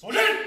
Solin!